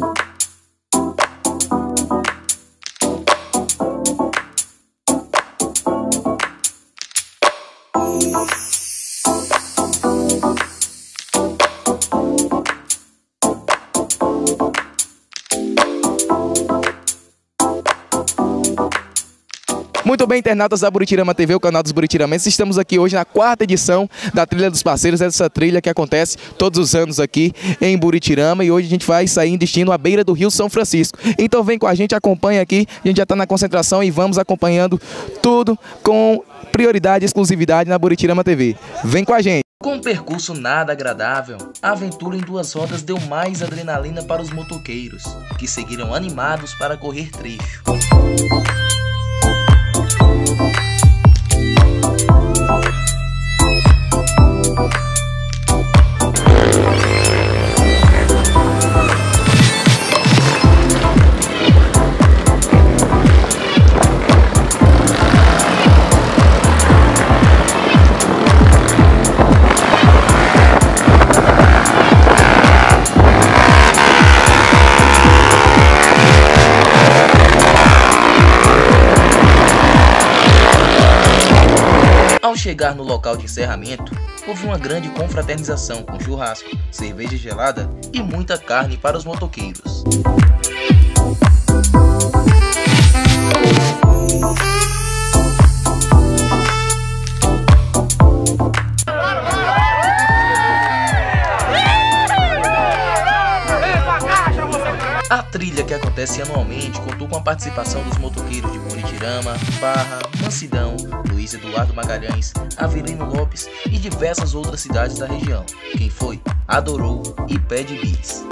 Thank you. Muito bem, internautas da Buritirama TV, o canal dos Buritiramenses. Estamos aqui hoje na quarta edição da Trilha dos Parceiros, essa trilha que acontece todos os anos aqui em Buritirama e hoje a gente vai sair em destino à beira do Rio São Francisco. Então vem com a gente, acompanha aqui, a gente já está na concentração e vamos acompanhando tudo com prioridade e exclusividade na Buritirama TV. Vem com a gente! Com um percurso nada agradável, a aventura em duas rodas deu mais adrenalina para os motoqueiros, que seguiram animados para correr trecho. Thank you. Ao chegar no local de encerramento, houve uma grande confraternização com churrasco, cerveja gelada e muita carne para os motoqueiros. A trilha que acontece anualmente contou com a participação dos motoqueiros de Buritirama, Barra, Mansidão, Luiz Eduardo Magalhães, Avelino Lopes e diversas outras cidades da região. Quem foi, adorou e pede bis.